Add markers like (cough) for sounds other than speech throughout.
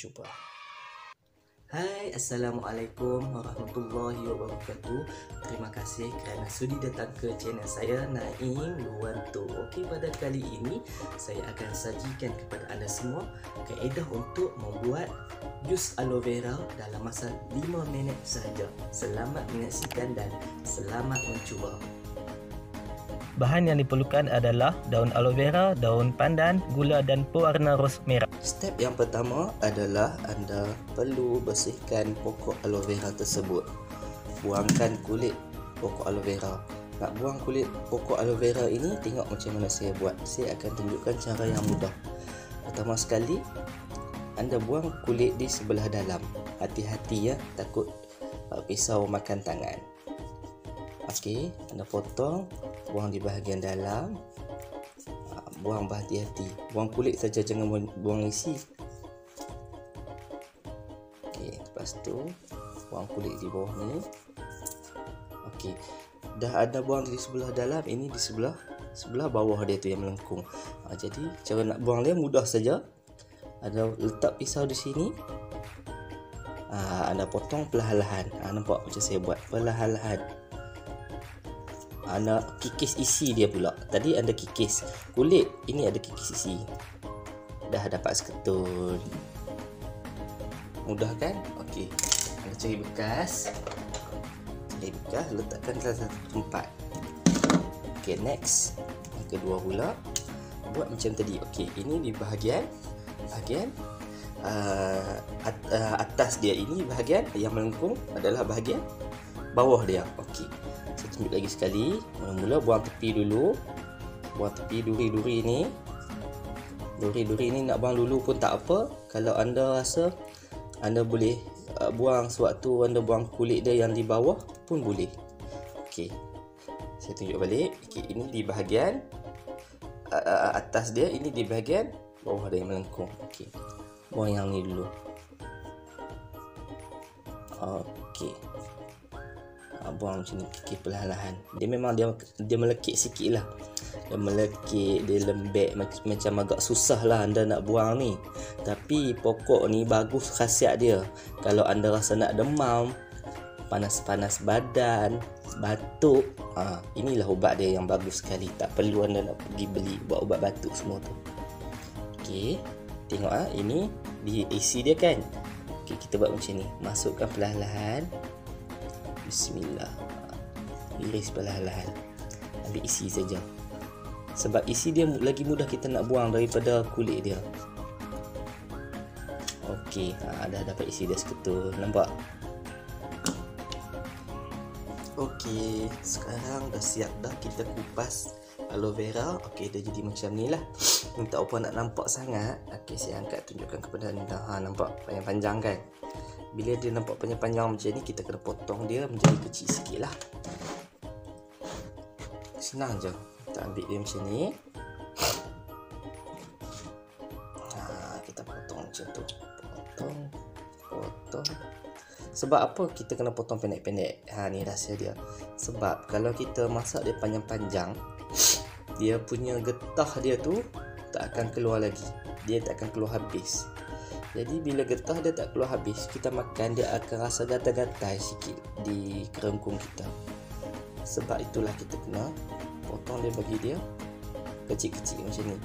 mencuba. Hai, Assalamualaikum warahmatullahi wabarakatuh. Terima kasih kerana sudi datang ke channel saya Naim Luwanto. Okey, pada kali ini saya akan sajikan kepada anda semua kaedah untuk membuat jus aloe vera dalam masa 5 minit sahaja. Selamat menyaksikan dan selamat mencuba. Bahan yang diperlukan adalah daun aloe vera, daun pandan, gula dan pewarna ros merah. Step yang pertama adalah anda perlu bersihkan pokok aloe vera tersebut. Buangkan kulit pokok aloe vera. Nak buang kulit pokok aloe vera ini, tengok macam mana saya buat. Saya akan tunjukkan cara yang mudah. Pertama sekali, anda buang kulit di sebelah dalam. Hati-hati ya, takut uh, pisau makan tangan. Okey, anda potong, buang di bahagian dalam. Ah, buang berhati-hati. Buang kulit saja jangan buang, isi. Okey, lepas tu buang kulit di bawah ni. Okey. Dah ada buang di sebelah dalam, ini di sebelah sebelah bawah dia tu yang melengkung. Ha, jadi cara nak buang dia mudah saja. Ada letak pisau di sini. Ha, anda potong perlahan-lahan. Ha, nampak macam saya buat perlahan-lahan anda kikis isi dia pula. Tadi anda kikis kulit ini ada kikis isi. Dah dapat seketul mudah kan? Okey. Anda cari bekas. Cari bekas letakkan dalam satu tempat. Okey next. Yang kedua pula buat macam tadi. Okey ini di bahagian bahagian uh, at, uh, atas dia ini bahagian yang melengkung adalah bahagian bawah dia. Okey tunjuk lagi sekali. Mula-mula buang tepi dulu. Buang tepi duri-duri ni. Duri-duri ni nak buang dulu pun tak apa. Kalau anda rasa anda boleh uh, buang sewaktu anda buang kulit dia yang di bawah pun boleh. Ok saya tunjuk balik. Okay, ini di bahagian uh, uh, atas dia ini di bahagian bawah dia yang melengkung. Ok buang yang ni dulu. Ok buang macam ni kikir perlahan-lahan. Dia memang dia dia melekit sikit lah. Dia melekit dia lembek macam, agak susah lah anda nak buang ni. Tapi pokok ni bagus khasiat dia. Kalau anda rasa nak demam panas-panas badan batuk ha, inilah ubat dia yang bagus sekali. Tak perlu anda nak pergi beli buat ubat batuk semua tu. Ok tengok ah ha, ini diisi dia kan. Ok kita buat macam ni. Masukkan perlahan-lahan Bismillah. Iris perlahan-lahan. Ambil isi saja. Sebab isi dia lagi mudah kita nak buang daripada kulit dia. Okey, ha, dah dapat isi dia seketul. Nampak? Okey, sekarang dah siap dah kita kupas aloe vera. Okey, dah jadi macam ni lah. Minta apa nak nampak sangat. Okey, saya angkat tunjukkan kepada anda. Ha, Nampak? Panjang-panjang kan? Bila dia nampak panjang-panjang macam ni kita kena potong dia menjadi kecil sikit lah. Senang je. Kita ambil dia macam ni. Ha, kita potong macam tu. Potong potong. Sebab apa kita kena potong pendek-pendek? Ha, ni rahsia dia. Sebab kalau kita masak dia panjang-panjang dia punya getah dia tu tak akan keluar lagi. Dia tak akan keluar habis jadi bila getah dia tak keluar habis Kita makan dia akan rasa gatal-gatal sikit Di kerengkung kita. Sebab itulah kita kena Potong dia bagi dia Kecil-kecil macam ni.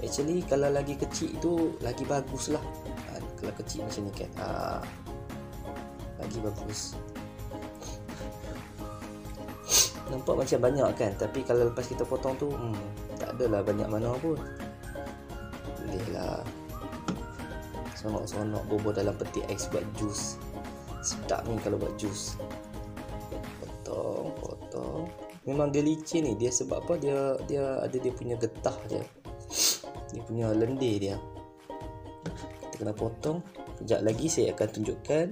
Actually kalau lagi kecil tu Lagi bagus lah ha, Kalau kecil macam ni kan ha, Lagi bagus. Nampak macam banyak kan? Tapi kalau lepas kita potong tu hmm, Tak adalah banyak mana pun. Boleh lah Sonok-sonok bubur dalam peti ais buat jus. Sedap ni kalau buat jus. Potong, potong. Memang dia licin ni. Dia sebab apa? Dia dia ada dia punya getah dia (sniffs) Dia punya lendir dia. Kita kena potong. Kejap lagi saya akan tunjukkan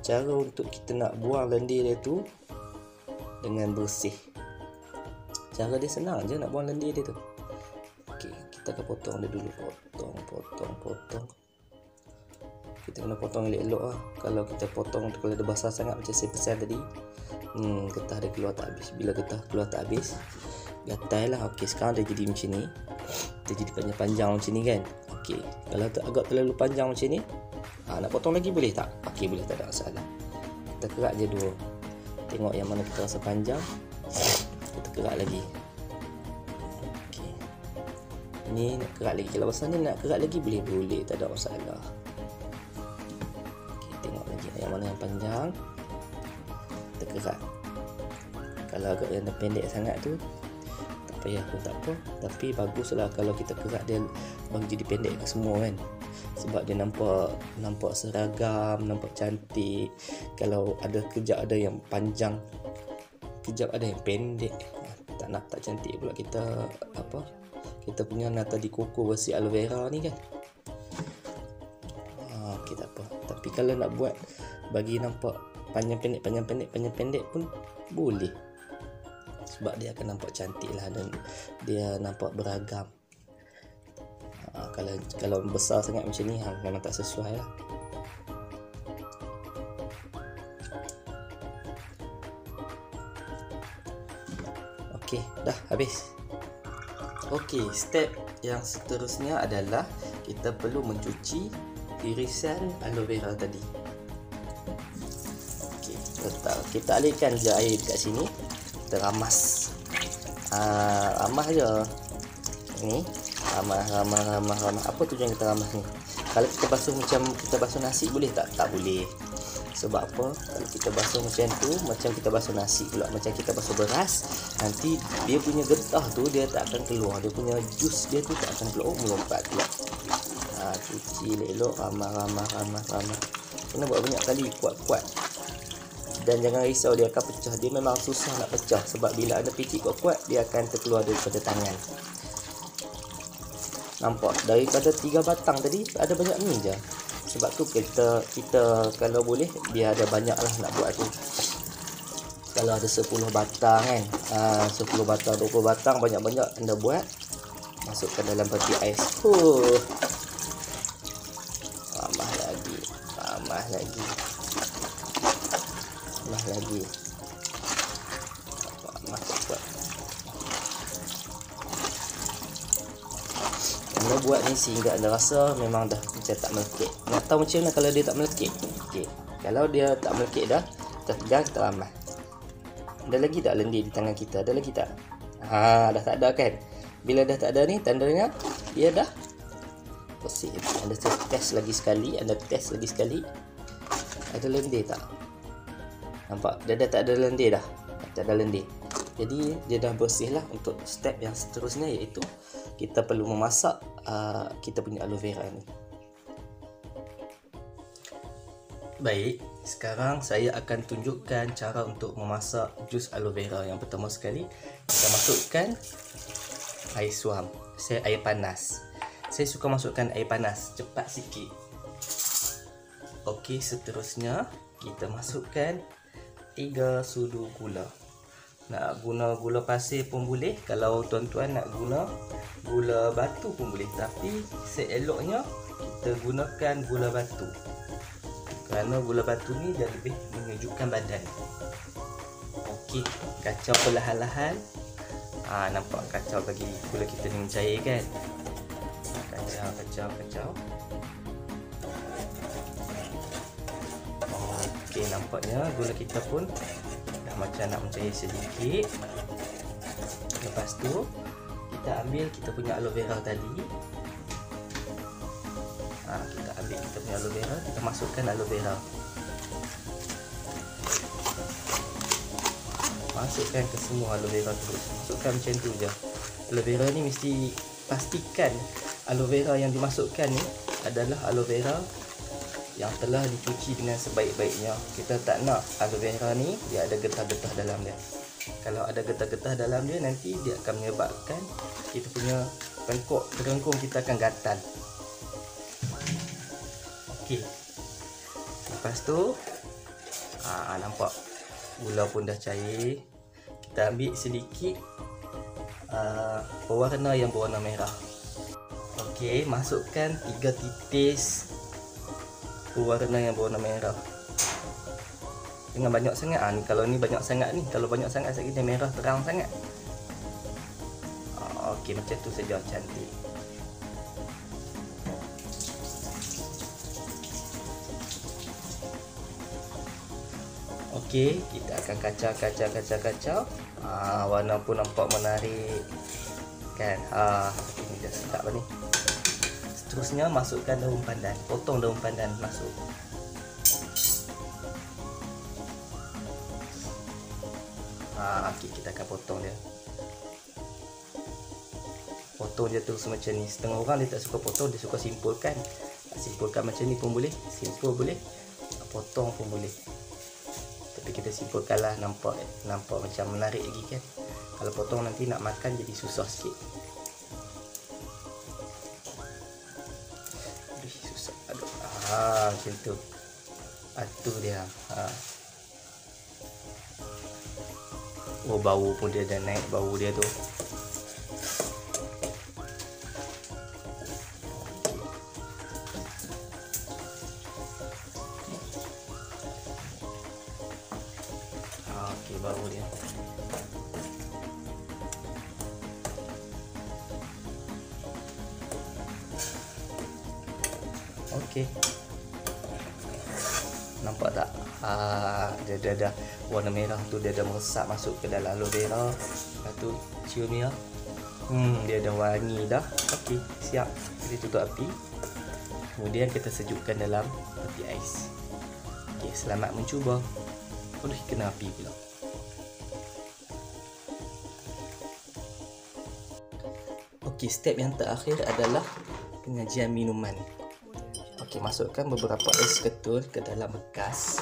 Cara untuk kita nak buang lendir dia tu Dengan bersih. Cara dia senang je nak buang lendir dia tu. Okay, kita akan potong dia dulu. Potong, potong, potong kita kena potong elok-elok lah. Kalau kita potong kalau dia basah sangat macam saya pesan tadi hmm, getah dia keluar tak habis. Bila getah keluar tak habis gatal lah. Ok sekarang dia jadi macam ni. Dia jadi panjang-panjang macam ni kan. Ok kalau tu agak terlalu panjang macam ni ha, nak potong lagi boleh tak? Okey boleh tak ada masalah. Kita kerak je dua. Tengok yang mana kita rasa panjang kita kerak lagi. Ni nak kerak lagi. Kalau pasal ni nak kerak lagi boleh boleh tak ada masalah mana yang panjang kita kerak kalau agak yang pendek sangat tu tak payah pun tak apa. Tapi baguslah kalau kita kerak dia bagi jadi pendek semua kan. Sebab dia nampak nampak seragam nampak cantik. Kalau ada kejap ada yang panjang kejap ada yang pendek ah, tak nak tak cantik pula kita apa kita punya nata di koko versi aloe vera ni kan. Ha, okay, tak apa. Tapi kalau nak buat bagi nampak panjang pendek panjang pendek panjang pendek pun boleh sebab dia akan nampak cantik lah dan dia nampak beragam ha, kalau kalau besar sangat macam ni ha, memang tak sesuai lah Okey, dah habis. Okey, step yang seterusnya adalah kita perlu mencuci irisan aloe vera tadi. Letak kita alihkan je air dekat sini. Kita ramas. Ah, ramas je. Ni, ramas, ramas, ramas, ramas. Apa tujuan kita ramas ni? Kalau kita basuh macam kita basuh nasi boleh tak? Tak boleh. Sebab apa? Kalau kita basuh macam tu, macam kita basuh nasi pula, macam kita basuh beras, nanti dia punya getah tu dia tak akan keluar. Dia punya jus dia tu tak akan keluar. Oh, melompat pula. Ha, cuci elok, ramah, ramah, ramah, ramah. Kena buat banyak kali, kuat-kuat. Dan jangan risau dia akan pecah. Dia memang susah nak pecah sebab bila ada picit kuat-kuat, dia akan terkeluar daripada tangan. Nampak? Daripada tiga batang tadi, ada banyak ni je sebab tu kita kita kalau boleh dia ada banyak lah nak buat tu kalau ada 10 batang kan uh, 10 batang 20 batang banyak-banyak anda buat masukkan dalam peti ais huh. Sehingga anda rasa memang dah macam tak melekit. Nak tahu macam mana kalau dia tak melekit? Okay. kalau dia tak melekit dah kita pegang kita ramah ada lagi tak lendir di tangan kita? Ada lagi tak? Ha dah tak ada kan? Bila dah tak ada ni tandanya dia dah bersih. Anda test lagi sekali anda test lagi sekali. Ada lendir tak? Nampak? Dia dah tak ada lendir dah. Tak ada lendir jadi dia dah bersih lah untuk step yang seterusnya iaitu kita perlu memasak uh, kita punya aloe vera ni Baik, sekarang saya akan tunjukkan cara untuk memasak jus aloe vera. Yang pertama sekali, kita masukkan air suam. Saya air panas. Saya suka masukkan air panas cepat sikit. Okey, seterusnya kita masukkan 3 sudu gula. Nak guna gula pasir pun boleh. Kalau tuan-tuan nak guna gula batu pun boleh. Tapi seeloknya kita gunakan gula batu. Kerana gula batu ni dia lebih menyejukkan badan. Okey, kacau perlahan-lahan. Ha, Nampak kacau bagi gula kita ni mencair kan? Kacau, kacau, kacau. Okey, nampaknya gula kita pun macam nak mencair sedikit. Lepas tu, kita ambil kita punya aloe vera tadi. Ha, kita ambil kita punya aloe vera kita masukkan aloe vera. Masukkan ke semua aloe vera tu. Masukkan macam tu je. Aloe vera ni mesti pastikan aloe vera yang dimasukkan ni adalah aloe vera yang telah dicuci dengan sebaik-baiknya kita tak nak aloe vera ni dia ada getah-getah dalam dia kalau ada getah-getah dalam dia nanti dia akan menyebabkan kita punya pengkok terengkung kita akan gatal Okey. Lepas tu aa, nampak gula pun dah cair. Kita ambil sedikit aa, pewarna yang berwarna merah. Okey, masukkan 3 tipis warna yang berwarna merah. Dengan banyak sangat ah, ni, kalau ni banyak sangat ni kalau banyak sangat saya kena merah terang sangat. Ah, ok macam tu saja cantik. Okey, kita akan kacau kacau kacau kacau. Ah, warna pun nampak menarik. Kan? Ah, ini dah sedap lah ni. Seterusnya masukkan daun pandan. Potong daun pandan masuk. Ha, okey kita akan potong dia. Potong dia terus macam ni. Setengah orang dia tak suka potong, dia suka simpulkan. Simpulkan macam ni pun boleh. Simpul boleh. Potong pun boleh tapi kita simpulkanlah nampak nampak macam menarik lagi kan kalau potong nanti nak makan jadi susah sikit ah macam tu dia ha. oh bau pun dia dah naik bau dia tu dia. Okey. Nampak tak? Ha, dia dah dah warna merah tu dia dah meresap masuk ke dalam aloe vera. Lepas tu cium ya. Hmm, dia dah wangi dah. Okey, siap. Kita tutup api. Kemudian kita sejukkan dalam peti ais. Okey, selamat mencuba. Boleh kena api pula. Okey, step yang terakhir adalah penyajian minuman. Okey, masukkan beberapa ais ketul ke dalam bekas.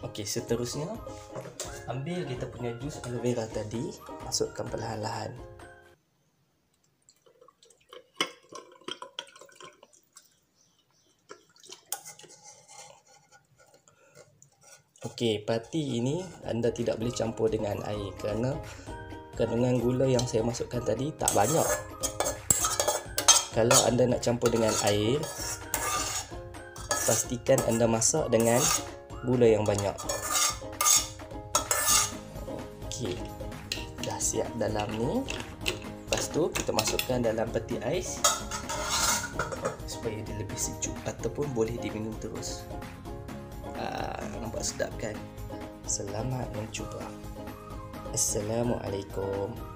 Okey, seterusnya ambil kita punya jus aloe vera tadi, masukkan perlahan-lahan. Okey, parti ini anda tidak boleh campur dengan air kerana kandungan gula yang saya masukkan tadi tak banyak. Kalau anda nak campur dengan air, pastikan anda masak dengan gula yang banyak. Okey. Dah siap dalam ni. Lepas tu kita masukkan dalam peti ais supaya dia lebih sejuk ataupun boleh diminum terus. Ah, nampak sedap kan? Selamat mencuba. Assalamualaikum.